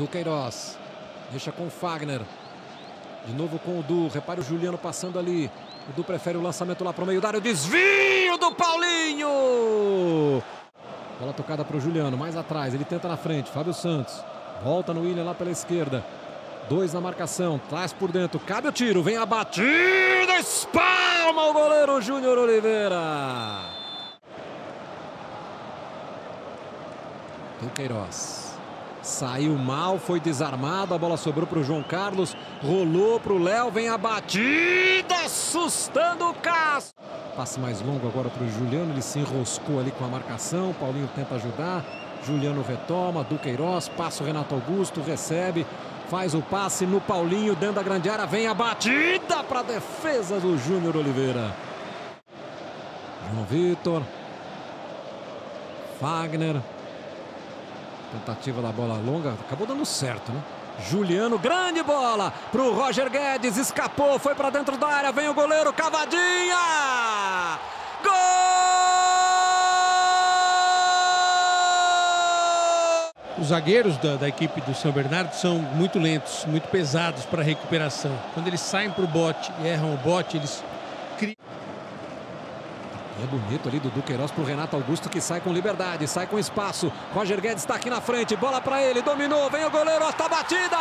Duqueiroz. Deixa com o Fagner. De novo com o Du. Repare o Juliano passando ali. O Du prefere o lançamento lá para o meio da área. O desvio do Paulinho. Bola tocada para o Juliano. Mais atrás. Ele tenta na frente. Fábio Santos. Volta no William lá pela esquerda. Dois na marcação. Traz por dentro. Cabe o tiro. Vem a batida. Espalma o goleiro Júnior Oliveira. Duqueiroz. Saiu mal, foi desarmado, a bola sobrou para o João Carlos, rolou para o Léo, vem a batida, assustando o Cássio. Passe mais longo agora para o Juliano, ele se enroscou ali com a marcação, Paulinho tenta ajudar, Juliano retoma, Duqueiroz, passa o Renato Augusto, recebe, faz o passe no Paulinho, dentro da grande área, vem a batida para a defesa do Júnior Oliveira. João Vitor, Fagner, Tentativa da bola longa, acabou dando certo, né? Juliano, grande bola para o Roger Guedes, escapou, foi para dentro da área, vem o goleiro, cavadinha! Gol! Os zagueiros da, da, equipe do São Bernardo são muito lentos, muito pesados para recuperação. Quando eles saem para o bote e erram o bote, eles criam. É bonito ali do Duqueiroz para o Renato Augusto que sai com liberdade, sai com espaço. Roger Guedes está aqui na frente, bola para ele, dominou, vem o goleiro, está batida!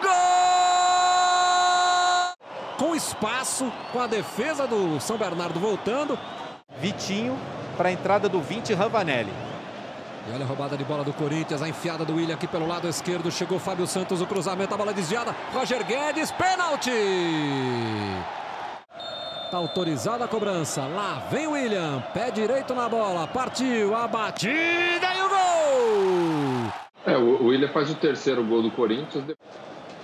Gol! Com espaço, com a defesa do São Bernardo voltando. Vitinho para a entrada do 20 Ravanelli. E olha a roubada de bola do Corinthians, a enfiada do William aqui pelo lado esquerdo. Chegou Fábio Santos, o cruzamento, a bola desviada. Roger Guedes, pênalti! Tá autorizada a cobrança. Lá vem o William. Pé direito na bola. Partiu a batida e o gol! É, o William faz o terceiro gol do Corinthians.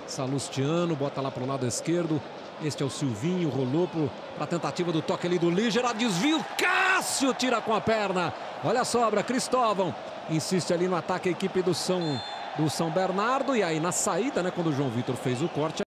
Salustiano bota lá para o lado esquerdo. Este é o Silvinho, rolou para a tentativa do toque ali do Líger. Desvio, Cássio tira com a perna. Olha a sobra, Cristóvão insiste ali no ataque a equipe do São, do São Bernardo. E aí na saída, né, quando o João Vitor fez o corte.